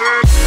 Bye.